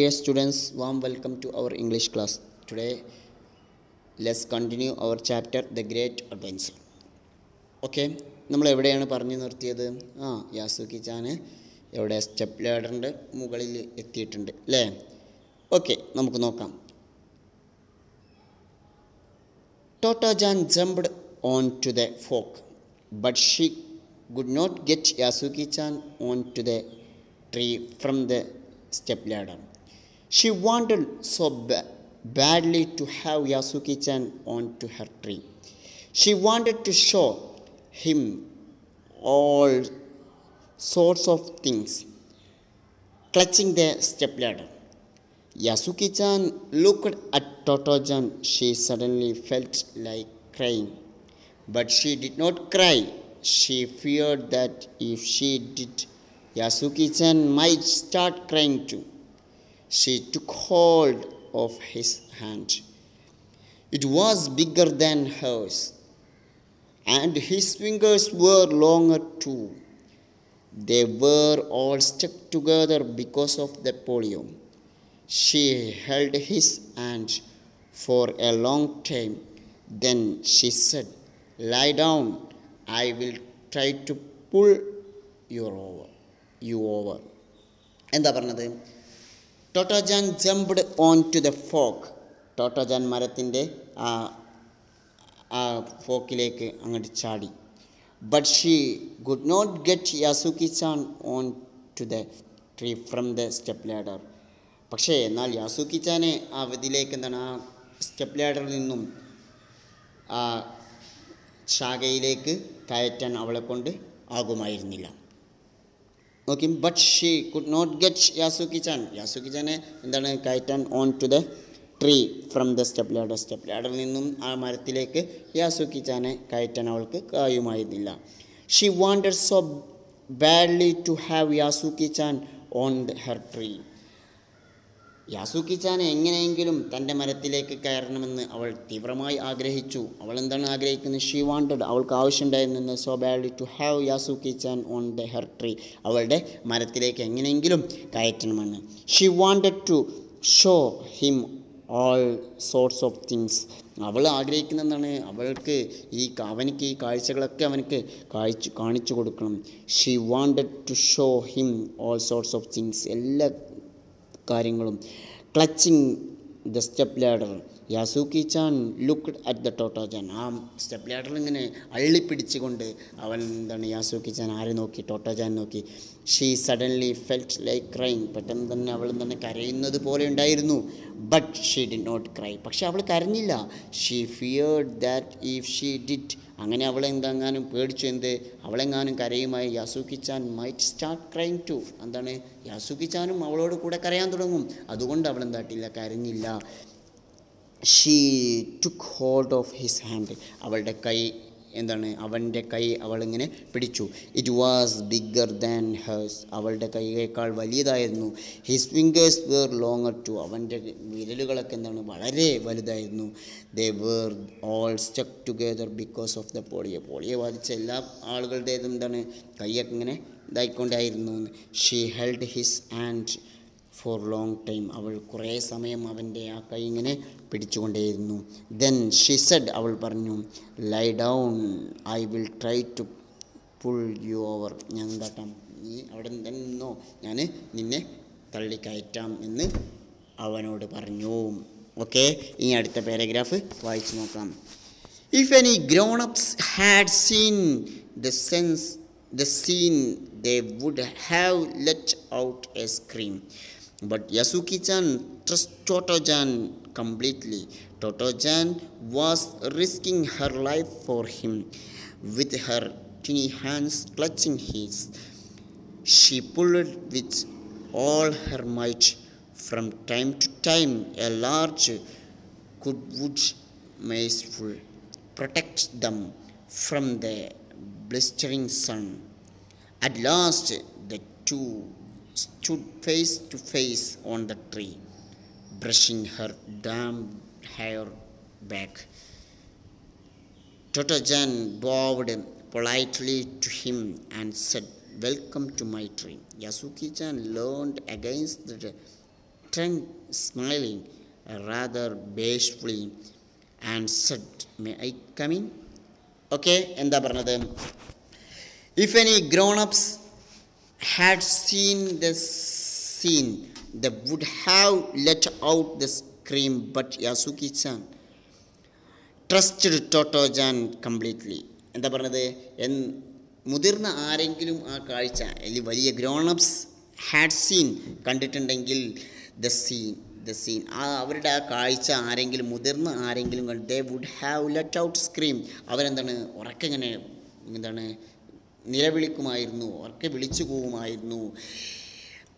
Dear students, warm welcome to our English class. Today, let's continue our chapter The Great Adventure. Okay നമ്മൾ എവിടെയാണ് പറഞ്ഞു നിർത്തിയത് ആ Yasuaki ചാന് എവിടെ സ്റ്റെപ്പ് ലാഡറിന്റെ മുകളിൽ എത്തിയിട്ടുണ്ട് അല്ലേ ഓക്കെ നമുക്ക് നോക്കാം Tota Jan jumped onto the fork, but she could not get Yasuki chan onto the tree from the step ladder. She wanted so ba- badly to have Yasuki chan onto her tree. She wanted to show him all sorts of things, clutching the stepladder. Yasuki chan looked at Toto-chan. She suddenly felt like crying. But she did not cry. She feared that if she did, Yasuki chan might start crying too She took hold of his hand. It was bigger than hers, and his fingers were longer too. They were all stuck together because of the polio. She held his hand for a long time. Then she said, Lie down. I will try to pull you over. You over. എന്താ പറഞ്ഞത് Totto chan jumped on to the fork. Totto chan മരത്തിന്റെ ആ ആ ഫോക്കിലേക്ക് അങ്ങോട്ട് ചാടി. But she could not get Yasuki chan on to the tree from the step ladder പക്ഷേ എന്നാൽ യാസുക്കി ചാനെ ആ ഇതിലേക്ക് എന്താണ് ആ സ്റ്റെപ്പ് ലാഡറിൽ നിന്നും ആ ശാഖയിലേക്ക് കയറ്റാൻ അവളെ കൊണ്ട് ആകുമായിരുന്നില്ല. Okay but she could not get Yasuki chan Yasuki ചാനെ എന്താണ് കയറ്റാൻ on to the tree from the step ladder step ലാഡറിൽ നിന്നും ആ മരത്തിലേക്ക് യാസുക്കി ചാനെ കയറ്റാൻ അവൾക്ക് കായുമായിരുന്നില്ല she wanted so badly to have Yasuki chan on her tree Yasuki chan എങ്ങനെയെങ്കിലും തന്റെ മരത്തിലേക്ക് കയറണമെന്ന് അവൾ തീവ്രമായി ആഗ്രഹിച്ചു. അവൾ എന്താണ് ആഗ്രഹിക്കുന്നത്? ഷീ വാണ്ടഡ് അവൾക്ക് ആവശ്യമുണ്ടായിരുന്നു so bad to have Yasuki chan on the her tree അവളുടെ മരത്തിലേക്ക് എങ്ങനെയെങ്കിലും കയറ്റണമെന്ന്. She wanted to show him all sorts of things അവൾ ആഗ്രഹിക്കുന്ന എന്താണ് അവൾക്ക് ഈ അവനിക്ക് ഈ കാഴ്ചകളൊക്കെ അവനക്ക് കാഴ്ച കാണിച്ചു കൊടുക്കണം. She wanted to show him all sorts of things എല്ലാ കാര്യങ്ങളും. Clutching the step ladder Yasuki chan look at the Totto chan ആ സ്റ്റെപ്പ് ലാഡർ ഇങ്ങനെ അള്ളിപ്പിടിച്ചുകൊണ്ട് അവൻ എന്താണ് യാസൂക്കി ചാൻ ആരെ നോക്കി? ടോട്ടോ ചാൻ നോക്കി. She suddenly felt like crying പെട്ടെന്ന് തന്നെ അവൾ തന്നെ കരയുന്നത് പോലെ ഉണ്ടായിരുന്നു. But she did not cry പക്ഷെ അവൾ കരഞ്ഞില്ല. She feared that if she did അങ്ങനെ അവളെ എന്തെങ്ങാനും പേടിച്ചു എന്ത്? അവളെങ്ങാനും കരയുമായി Yasuaki chan might start crying too എന്താണ്? യാസൂഖിച്ചാനും അവളോട് കൂടെ കരയാൻ തുടങ്ങും. അതുകൊണ്ട് അവൾ എന്താട്ടില്ല കരഞ്ഞില്ല. She took hold of his hand അവളുടെ കൈ എന്താണ് അവന്റെ കൈ അവളിങ്ങനെ പിടിച്ചു. It was bigger than hers അവളുടെ കൈയേക്കാൾ വലിയതായിരുന്നു. His fingers were longer too അവന്റെ വിരലുകളൊക്കെ എന്താണ് വളരെ വലുതായിരുന്നു. They were all stuck together because of the polio polio ബാധിച്ച എല്ലാ ആളുകളുടേതും എന്താണ് കൈയൊക്കെ ഇങ്ങനെ ഇതായിക്കൊണ്ടായിരുന്നു. She held his hand for long time അവൾ കുറേ സമയം അവന്റെ ആ കൈ ഇങ്ങനെ പിടിച്ചുകൊണ്ടേയിരുന്നു. ദെൻ ഷിസഡ് അവൾ പറഞ്ഞു lie down I will try to pull you over ഞാൻ എന്താട്ടാം നീ അവിടെ നിന്നോ ഞാൻ നിന്നെ തള്ളിക്കയറ്റാം എന്ന് അവനോട് പറഞ്ഞു. ഓക്കെ ഇനി അടുത്ത പാരഗ്രാഫ് വായിച്ചു നോക്കാം. If any grownups had seen the scene the scene they would have let out a scream. But yasuki-chan trust toto-chan completely. Toto-chan was risking her life for him. With her tiny hands clutching his she pulled with all her might. From time to time a large wood maceful protect them from the blistering sun. At last, the two stood face to face on the tree, brushing her damp hair back. Totojan bowed politely to him and said, Welcome to my tree. Yasuki chan leaned against the tongue smiling rather bashfully and said, May I come in? Okay എന്താ പറഞ്ഞത് if any grown ups Had seen the scene, they would have let out the scream, but Yasuki-chan trusted Toto-chan completely. എന്താ പറഞ്ഞത്? എൻ മുതിർന്ന ആരെങ്കിലും ആ കാഴ്ച അല്ലെങ്കിൽ വലിയ ഗ്രോണപ്സ് ഹാഡ് സീൻ കണ്ടിട്ടുണ്ടെങ്കിൽ ദ സീൻ ദ സീൻ ആ അവരുടെ ആ കാഴ്ച ആരെങ്കിലും മുതിർന്ന ആരെങ്കിലും they would have let out scream അവരെന്താണ്? ഉറക്കെ ഇങ്ങനെ എന്താണ്? നിലവിളിക്കുമായിരുന്നു ഉറക്കെ വിളിച്ചു പോവുമായിരുന്നു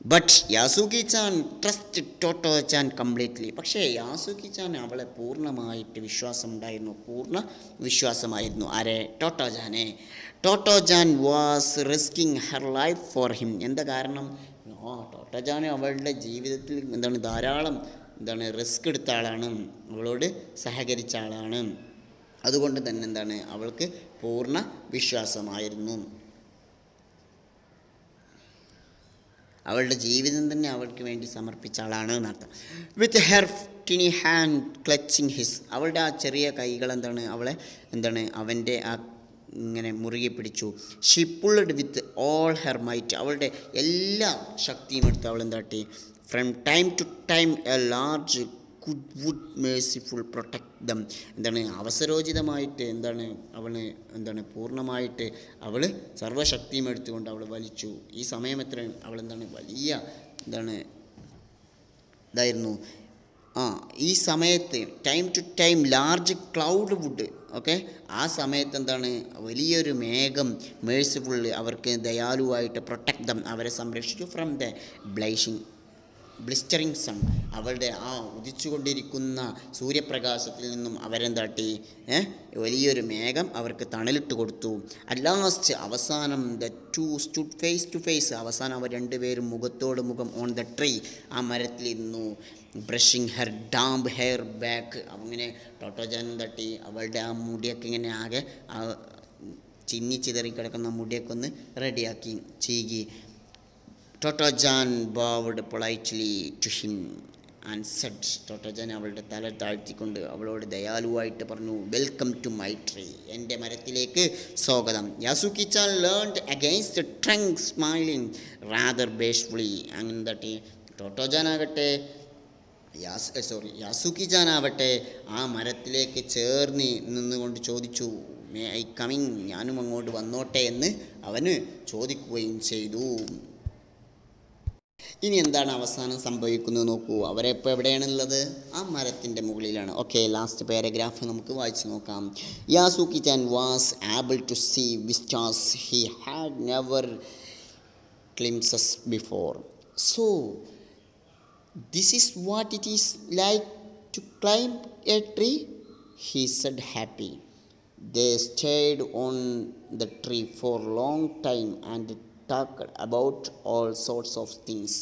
but Yasuaki chan trust Totto chan completely പക്ഷേ യാസുകി ചാൻ അവളെ പൂർണമായിട്ട് വിശ്വാസം ഉണ്ടായിരുന്നു പൂർണ വിശ്വാസമായിരുന്നു. ആരെ? Totto Jane Totto chan was risking her life for him എന്താ കാരണം? ആ ടോട്ടോ ജാൻ അവളുടെ ജീവിതത്തിൽ എന്താണ് ധാരാളം എന്താണ് റിസ്ക് എടുത്ത ആളാണ്. അവളോട് സഹകരിച്ച ആളാണ്. അതുകൊണ്ട് തന്നെ എന്താണ് അവൾക്ക് പൂർണ വിശ്വാസമായിരുന്നു. അവളുടെ ജീവിതം തന്നെ അവൾക്ക് വേണ്ടി സമർപ്പിച്ച ആളാണ് എന്നർത്ഥം. With her tiny hand clutching his അവളുടെ ആ ചെറിയ കൈകൾ എന്താണ്? അവളെ എന്താണ്? അവന്റെ ആ ഇങ്ങനെ മുറുകെ പിടിച്ചു. She pulled with all her might അവളുടെ എല്ലാ ശക്തിയും എടുത്ത് അവൾ എന്താട്ടി? From time to time a large cloud would mercifully protect them എന്താണ് അവസരോചിതമായിട്ട് എന്താണ് അവൾ എന്താണ് പൂർണമായിട്ട് അവൾ സർവശക്തിയും എടുത്തുകൊണ്ട് അവൾ വലിച്ചു. ഈ സമയം എത്ര അവൾ എന്താണ് വലിയ എന്താണ് ഇതായിരുന്നു. ആ ഈ സമയത്ത് time to time large cloud would okay ആ സമയത്ത് എന്താണ്? വലിയൊരു മേഘം മേഴ്സിഫുള്ളി അവർക്ക് ദയാലുവായിട്ട് പ്രൊട്ടക്ട് ദം അവരെ സംരക്ഷിച്ചു from the blazing blistering sun അവളുടെ ആ ഉദിച്ചുകൊണ്ടിരിക്കുന്ന സൂര്യപ്രകാശത്തിൽ നിന്നും അവരെന്താട്ടി? വലിയൊരു മേഘം അവർക്ക് തണലിട്ട് കൊടുത്തു. അറ്റ് ലാസ്റ്റ് അവസാനം the two stood face to face അവസാനം അവർ രണ്ടുപേരും മുഖത്തോട് മുഖം ഓൺ ദ ട്രീ ആ മരത്തിലിരുന്നു brushing her damp hair back അങ്ങനെ ടോട്ടോജാൻ തട്ടി അവളുടെ ആ മുടിയൊക്കെ ഇങ്ങനെ ആകെ ചിന്നി ചിതറി കിടക്കുന്ന മുടിയൊക്കെ ഒന്ന് റെഡിയാക്കി ചീകി. Totto chan bowed politely to him and said Totto chan അവളുടെ തല താഴ്ത്തിക്കൊണ്ട് അവളോട് ദയാലുവായിട്ട് പറഞ്ഞു വെൽക്കം ടു മൈ ട്രീ എന്റെ മരത്തിലേക്ക് സ്വാഗതം. Yasuki chan leaned against trunk smiling rather bashfully അങ്ങനെ തട്ടി ടോട്ടോജാൻ ആകട്ടെ യാസ് സോറി യാസുക്കി ജാൻ ആവട്ടെ ആ മരത്തിലേക്ക് ചേർന്ന് നിന്നുകൊണ്ട് ചോദിച്ചു മേ ഐ കമ്മിങ് ഞാനും അങ്ങോട്ട് വന്നോട്ടെ എന്ന് അവന് ചോദിക്കുകയും ചെയ്തു. ഇനി എന്താണ് അവസാനം സംഭവിക്കുന്നത് നോക്കൂ. അവരെ ഇപ്പോൾ എവിടെയാണുള്ളത്? ആ മരത്തിന്റെ മുകളിലാണ്. ഓക്കെ ലാസ്റ്റ് പാരഗ്രാഫ് നമുക്ക് വായിച്ചു നോക്കാം. Yasuki chan was able to see vistas he had never glimpsed before so this is what it is like to climb a tree he said happy they stayed on the tree for long time and talked about all sorts of things.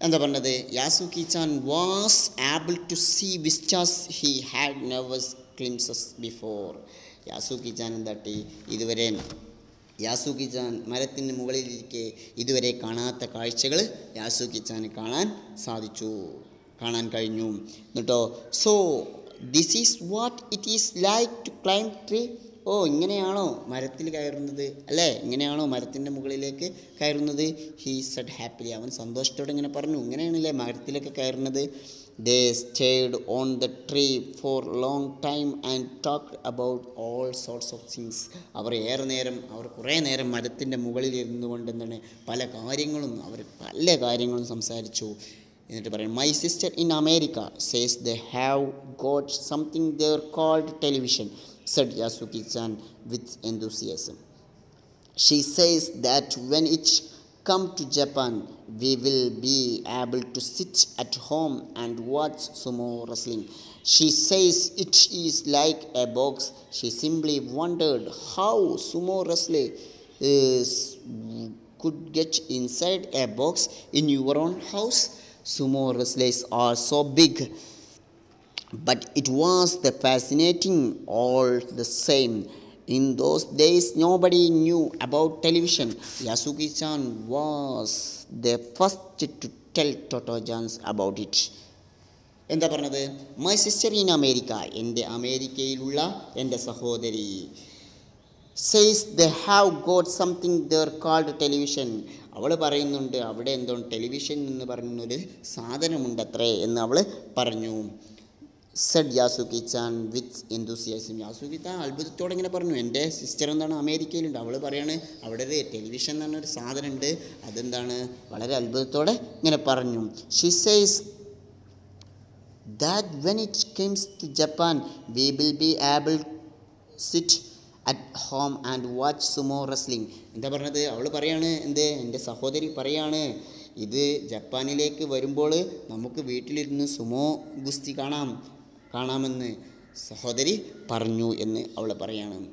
എന്താ പറഞ്ഞത്? Yasuki chan was able to see vistas he had never glimpsed before Yasuki chan എന്താട്ടി ഇതുവരെ Yasuaki ചാൻ മരത്തിന് മുകളിലിരിക്കെ ഇതുവരെ കാണാത്ത കാഴ്ചകൾ Yasuaki ചാന് കാണാൻ സാധിച്ചു. കാണാൻ കഴിഞ്ഞു. എന്നിട്ടോ so this is what it is like to climb tree ഓ ഇങ്ങനെയാണോ മരത്തിൽ കയറുന്നത്? അല്ലേ? ഇങ്ങനെയാണോ മരത്തിന്റെ മുകളിലേക്ക് കയറുന്നത്? ഹീ സെഡ് ഹാപ്പിലി അവൻ സന്തോഷത്തോടെ ഇങ്ങനെ പറഞ്ഞു. ഇങ്ങനെയാണല്ലേ മരത്തിലൊക്കെ കയറുന്നത്? They stayed on the tree for long time and talk about all sorts of things അവർ ഏറെ നേരം അവർ കുറേ നേരം മരത്തിന്റെ മുകളിൽ ഇരുന്നു കൊണ്ട് എന്താണ് പല കാര്യങ്ങളും അവർ പല കാര്യങ്ങളും സംസാരിച്ചു. എന്നിട്ട് പറയും my sister in America says they have got something there called television said Yasuki-chan with enthusiasm. She says that when it comes to Japan, we will be able to sit at home and watch sumo wrestling. She says it is like a box. She simply wondered how sumo wrestling is, uh, could get inside a box in your own house. Sumo wrestlers are so big but it was the fascinating all the same. In those days nobody knew about television. Yasuki chan was the first to tell Totto chan's about it എന്താ പറഞ്ഞത്? My sister in America എന്റെ അമേരിക്കയിലുള്ള എന്റെ സഹോദരി says they have got something there called television അവൾ പറയുന്നുണ്ട് അവിടെ എന്തോ ടെലിവിഷൻ എന്ന് പറയുന്നൊരു സാധനമുണ്ടത്രേ എന്ന് അവൾ പറഞ്ഞു. Said Yasuaki chan with enthusiasm Yasuaki chan അത്ഭുതത്തോടെ ഇങ്ങനെ പറഞ്ഞു എന്റെ സിസ്റ്റർ എന്താണ് അമേരിക്കയിലുണ്ട്? അവൾ പറയാണ് അവിടെ ഒരു ടെലിവിഷൻ എന്ന് പറഞ്ഞൊരു സാധനമുണ്ട്. അതെന്താണ്? വളരെ അത്ഭുതത്തോടെ ഇങ്ങനെ പറഞ്ഞു. She says that when it comes to Japan, we will be able sit at home and watch sumo wrestling. എന്താ പറഞ്ഞത്? അവൾ പറയാണ് എന്ത്? എന്റെ സഹോദരി പറയാണ് ഇത് ജപ്പാനിലേക്ക് വരുമ്പോൾ നമുക്ക് വീട്ടിലിരുന്ന് സുമോ ഗുസ്തി കാണാം. കാണാമെന്ന് സഹോദരി പറഞ്ഞു എന്ന് അവൾ പറയാണ്.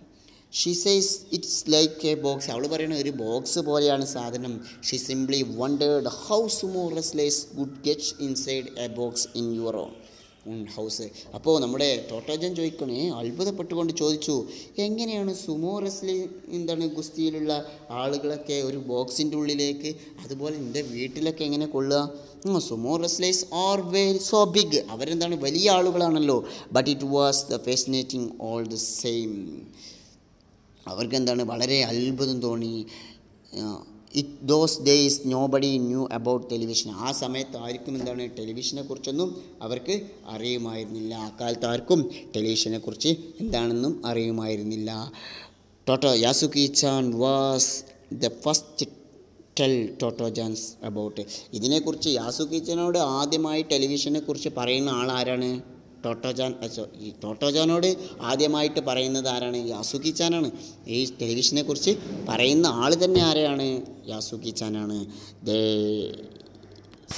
She says it's like a box അവൾ പറയുന്ന ഒരു ബോക്സ് പോലെയാണ് സാധനം. She simply wondered how sumo wrestlers could get inside a box in your house. അപ്പോൾ നമ്മുടെ ടോട്ടോജൻ ചോദിക്കണേ അത്ഭുതപ്പെട്ടുകൊണ്ട് ചോദിച്ചു എങ്ങനെയാണ് സുമോ റെസ്ലിംഗ് എന്താണ് ഗുസ്തിയിലുള്ള ആളുകളൊക്കെ ഒരു ബോക്സിന്റെ ഉള്ളിലേക്ക് അതുപോലെ എന്റെ വീട്ടിലൊക്കെ എങ്ങനെ കൊള്ളുക? Sumo wrestlers are very so big. അവരെന്താണ് വലിയ ആളുകളാണല്ലോ. But it was the fascinating all the same അവർക്കെന്താണ് വളരെ അത്ഭുതം തോന്നി. It those days nobody knew about television ആ സമയത്ത് ആർക്കും എന്താണ് ടെലിവിഷനെ കുറിച്ചൊന്നും അവർക്ക് അറിയുമായിരുന്നില്ല. അക്കാലത്ത് കാലത്ത് ആർക്കും ടെലിവിഷനെ കുറിച്ച് എന്താണെന്നും അറിയുമായിരുന്നില്ല. Totto Yasuki chan was the first tell Totto chan's about ഇതിനെക്കുറിച്ച് യാസുക്കിച്ചനോട് ആദ്യമായി ടെലിവിഷനെ കുറിച്ച് പറയുന്ന ആൾ ആരാണ് ടോട്ടോജാൻ ഈ ടോട്ടോജാനോട് ആദ്യമായിട്ട് പറയുന്നത് ആരാണ്? യാസുക്കി ചാനാണ് ഈ ടെലിവിഷനെ കുറിച്ച് പറയുന്ന ആൾ തന്നെ ആരെയാണ് Yasuki ചാനാണ് the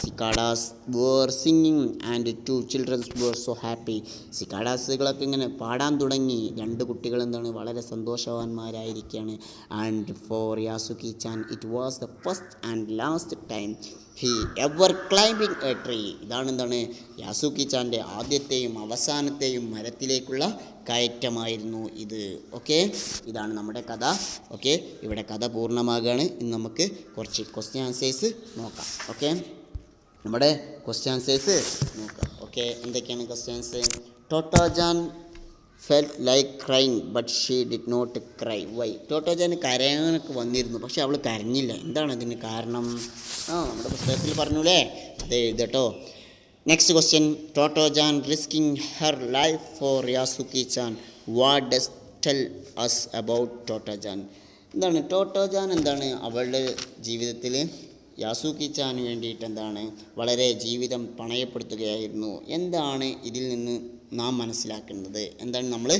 cicadas were singing and two children's were so happy. സിക്കാഡാസുകളൊക്കെ ഇങ്ങനെ പാടാൻ തുടങ്ങി. രണ്ട് കുട്ടികൾ എന്താണ്? വളരെ സന്തോഷവാന്മാരായിരിക്കുകയാണ്. And for Yasuki chan it was the first and last time he ever climbing a tree ഇതാണ് എന്താണ് യാസുക്കി ചാന്റെ ആദ്യത്തെയും അവസാനത്തെയും മരത്തിലേക്കുള്ള കയറ്റമായിരുന്നു ഇത്. ഓക്കെ ഇതാണ് നമ്മുടെ കഥ. ഓക്കെ ഇവിടെ കഥ പൂർണമാകുകയാണ് ഇന്ന് നമുക്ക് കുറച്ച് ക്വസ്റ്റ്യൻ ആൻസേഴ്സ് നോക്കാം. ഓക്കെ നമ്മുടെ ക്വസ്റ്റ്യൻ ആൻസേഴ്സ് നോക്കാം. ഓക്കെ എന്തൊക്കെയാണ് questions Totto chan felt like crying but she did not cry why Totto chan കരയാനൊക്കെ വന്നിരുന്നു പക്ഷെ അവൾ കരഞ്ഞില്ല. എന്താണ് അതിന് കാരണം? ആ നമ്മുടെ പുസ്തകത്തിൽ പറഞ്ഞൂലേ? അത് എഴുതട്ടോ next question Totto chan risking her life for Yasuki chan what does tell us about Totto chan? എന്താണ്? ടോട്ടോജാൻ എന്താണ് അവളുടെ ജീവിതത്തിൽ യാസുക്കി ചാന് വേണ്ടിയിട്ട് എന്താണ്? വളരെ ജീവിതം പണയപ്പെടുത്തുകയായിരുന്നു. എന്താണ് ഇതിൽ നിന്ന് നാം മനസ്സിലാക്കേണ്ടത്. എന്താണ് നമ്മൾ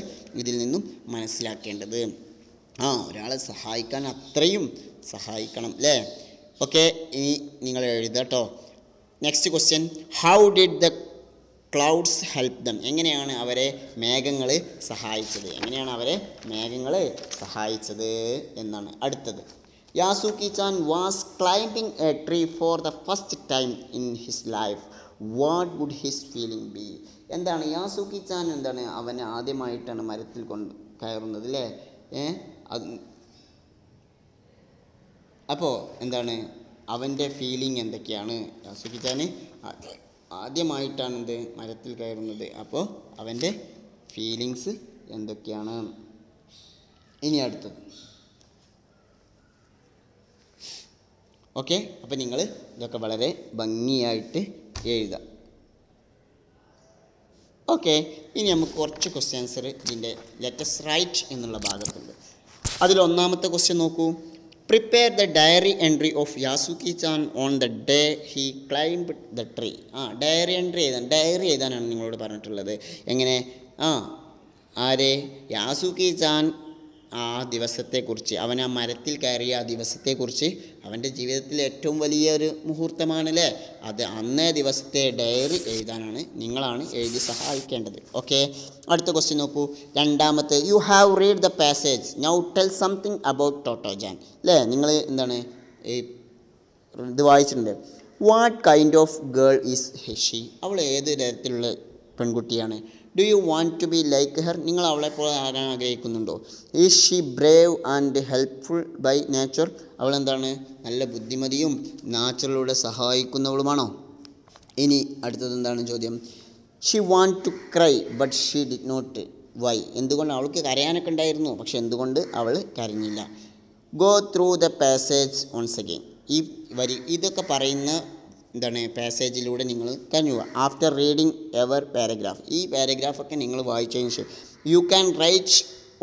ഇതിൽ നിന്നും മനസ്സിലാക്കേണ്ടത്? ആ ഒരാളെ സഹായിക്കാൻ അത്രയും സഹായിക്കണം അല്ലേ? ഓക്കെ ഇനി നിങ്ങൾ എഴുതട്ടോ next question how did the clouds help them എങ്ങനെയാണ് അവരെ മേഘങ്ങൾ സഹായിച്ചത്? എങ്ങനെയാണ് അവരെ മേഘങ്ങൾ സഹായിച്ചത് എന്നാണ് അടുത്തത്. Yasuaki chan was climbing a tree for the first time in his life what would his feeling be എന്താണ്? യാസുക്കി ചാൻ എന്താണ്? അവൻ ആദ്യമായിട്ടാണ് മരത്തിൽ കൊണ്ട് കയറുന്നത് അല്ലേ ഏ? അത് അപ്പോൾ എന്താണ്? അവന്റെ ഫീലിംഗ് എന്തൊക്കെയാണ്? യാസുക്കി ചാന് ആദ്യമായിട്ടാണ് എന്ത് മരത്തിൽ കയറുന്നത്. അപ്പോൾ അവന്റെ ഫീലിങ്സ് എന്തൊക്കെയാണ്? ഇനി അടുത്തത്. ഓക്കെ അപ്പോൾ നിങ്ങൾ ഇതൊക്കെ വളരെ ഭംഗിയായിട്ട് എഴുതാം. ഓക്കെ ഇനി നമുക്ക് കുറച്ച് ക്വസ്റ്റ്യൻസർ ഇതിന്റെ ലെറ്റസ് റൈറ്റ് എന്നുള്ള ഭാഗത്തുണ്ട്. അതിൽ ഒന്നാമത്തെ ക്വസ്റ്റ്യൻ നോക്കൂ. Prepare the diary entry of Yasuki chan on the day he climb the tree ആ ഡയറി എൻട്രി എഴുതാൻ ഡയറി എഴുതാനാണ് നിങ്ങളോട് പറഞ്ഞിട്ടുള്ളത്. എങ്ങനെ? ആ ആരെ? യാസുക്കി ചാൻ ആ ദിവസത്തെക്കുറിച്ച് അവൻ ആ മരത്തിൽ കയറിയ ആ ദിവസത്തെക്കുറിച്ച് അവന്റെ ജീവിതത്തിലെ ഏറ്റവും വലിയൊരു മുഹൂർത്തമാണല്ലേ? അത് അന്നേ ദിവസത്തെ ഡയറി എഴുതാനാണ് നിങ്ങളാണ് എഴുതി സഹായിക്കേണ്ടത്. ഓക്കെ? അടുത്ത ക്വസ്റ്റ്യൻ നോക്കൂ. രണ്ടാമത്തെ you have read the passage now tell something about Totto chan അല്ലേ നിങ്ങൾ എന്താണ്? ഈ ഇത് വായിച്ചിട്ടുണ്ട്. What kind of girl is he she അവൾ ഏത് തരത്തിലുള്ള പെൺകുട്ടിയാണ്? Do you want to be like her നിങ്ങൾ അവളെ പോലെ ആരാൻ ആഗ്രഹിക്കുന്നുണ്ടോ? Is she brave and helpful by nature അവൾ എന്താണ്? നല്ല ബുദ്ധിമതിയും നാച്ചുറലൂടെ സഹായിക്കുന്നവളുമാണോ? ഇനി അടുത്തത് എന്താണ് ചോദ്യം? She want to cry but she did not why എന്തുകൊണ്ട് അവൾക്ക് കരയാനൊക്കെ ഉണ്ടായിരുന്നു പക്ഷെ എന്തുകൊണ്ട് അവൾ കരഞ്ഞില്ല? Go through the passage once again ഈ വരി ഇതൊക്കെ പറയുന്ന എന്താണ് പാസേജിലൂടെ നിങ്ങൾ കഞ്ഞുക ആഫ്റ്റർ റീഡിങ് എവർ പാരഗ്രാഫ് ഈ പാരഗ്രാഫൊക്കെ നിങ്ങൾ വായിച്ചതിന് ശേഷം you can write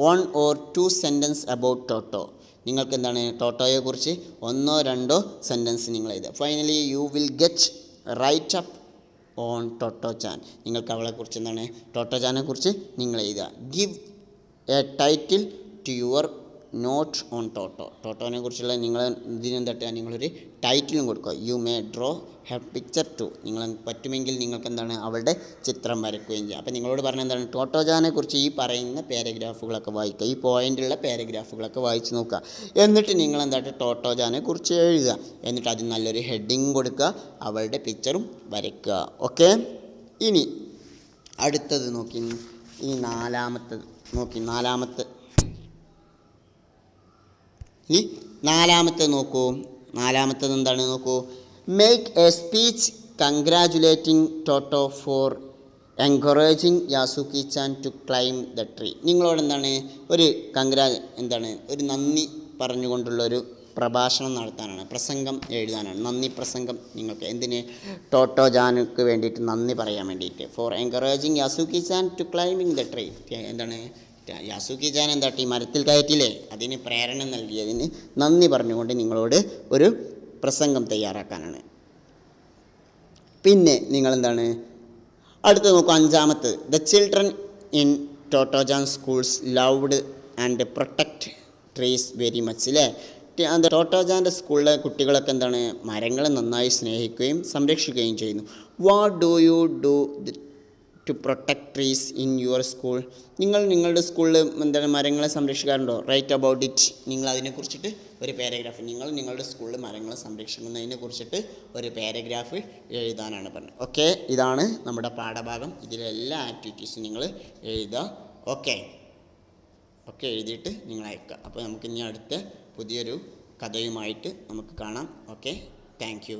one or two sentence about Totto നിങ്ങൾക്ക് എന്താണ് ടോട്ടോയെക്കുറിച്ച് ഒന്നോ രണ്ടോ സെന്റൻസ് നിങ്ങൾ എഴുതുക. Finally you will get write up on Totto chan നിങ്ങൾക്ക് അവളെ കുറിച്ച് എന്താണ് ടോട്ടോ ചാനെ കുറിച്ച് നിങ്ങൾ എഴുതുക. Give a title to your note on Totto ടോട്ടോനെ കുറിച്ചുള്ള നിങ്ങൾ ഇതിനെന്താ നിങ്ങളൊരു ടൈറ്റിലും കൊടുക്കുക. You may draw a picture too നിങ്ങൾ പറ്റുമെങ്കിൽ നിങ്ങൾക്ക് എന്താണ് അവളുടെ ചിത്രം വരയ്ക്കുകയും ചെയ്യുക അപ്പോൾ നിങ്ങളോട് പറഞ്ഞ എന്താണ്? ടോട്ടോജാനെ കുറിച്ച് ഈ പറയുന്ന പാരഗ്രാഫുകളൊക്കെ വായിക്കുക. ഈ പോയിന്റുള്ള പാരഗ്രാഫുകളൊക്കെ വായിച്ച് നോക്കുക. എന്നിട്ട് നിങ്ങൾ എന്താണ് ടോട്ടോജാനെ കുറിച്ച് എഴുതുക. എന്നിട്ട് അതിന് നല്ലൊരു ഹെഡിങ് കൊടുക്കുക. അവളുടെ പിക്ചറും വരയ്ക്കുക. ഓക്കെ ഇനി അടുത്തത് നോക്കി. ഈ നാലാമത്തത്. നോക്കി. നാലാമത്തെ ഇനി നാലാമത്തെ നോക്കൂ. നാലാമത്തത് എന്താണ് നോക്കൂ. Make a speech congratulating Totto for encouraging Yasuki chan to climb the tree നിങ്ങളോട് എന്താണ് ഒരു കൺഗ്രാ എന്താണ് ഒരു നന്ദി പറഞ്ഞുകൊണ്ടുള്ള ഒരു പ്രഭാഷണം നടത്താനാണ്. പ്രസംഗം എഴുതാനാണ്. നന്ദി പ്രസംഗം നിങ്ങൾക്ക് എന്തിന്? ടോട്ടോ ജാനുക്ക് വേണ്ടിയിട്ട് നന്ദി പറയാൻ വേണ്ടിയിട്ട്. For encouraging Yasuaki Chan to climbing the tree എന്താണ്? യാസുക്കി ചാൻ എന്താ ഈ മരത്തിൽ കയറ്റില്ലേ അതിന് പ്രേരണ നൽകിയതിന് നന്ദി പറഞ്ഞുകൊണ്ട് നിങ്ങളോട് ഒരു പ്രസംഗം തയ്യാറാക്കാനാണ്. പിന്നെ നിങ്ങളെന്താണ്? അടുത്ത് നോക്കൂ അഞ്ചാമത്ത്. The children in Totto chan schools loved and protect trees very much അല്ലേ ടോട്ടോജാന്റെ സ്കൂളിലെ കുട്ടികളൊക്കെ എന്താണ്? മരങ്ങളെ നന്നായി സ്നേഹിക്കുകയും സംരക്ഷിക്കുകയും ചെയ്യുന്നു. What do you do to protect trees in your school നിങ്ങൾ നിങ്ങളുടെ സ്കൂളിൽ എന്താണ് മരങ്ങളെ സംരക്ഷിക്കാറുണ്ടോ? റൈറ്റ് അബൌട്ട് ഇറ്റ് നിങ്ങൾ അതിനെക്കുറിച്ചിട്ട് ഒരു പാരഗ്രാഫ് നിങ്ങൾ നിങ്ങളുടെ സ്കൂളിൽ മരങ്ങളെ സംരക്ഷിക്കുന്നതിനെ കുറിച്ചിട്ട് ഒരു പാരഗ്രാഫ് എഴുതാനാണ് പറഞ്ഞത്. ഓക്കെ ഇതാണ് നമ്മുടെ പാഠഭാഗം. ഇതിലെല്ലാ ആക്ടിവിറ്റീസും നിങ്ങൾ എഴുതുക. ഓക്കെ ഒക്കെ എഴുതിയിട്ട് നിങ്ങൾ അയക്കുക. അപ്പോൾ നമുക്ക് ഇനി അടുത്ത പുതിയൊരു കഥയുമായിട്ട് നമുക്ക് കാണാം. Okay thank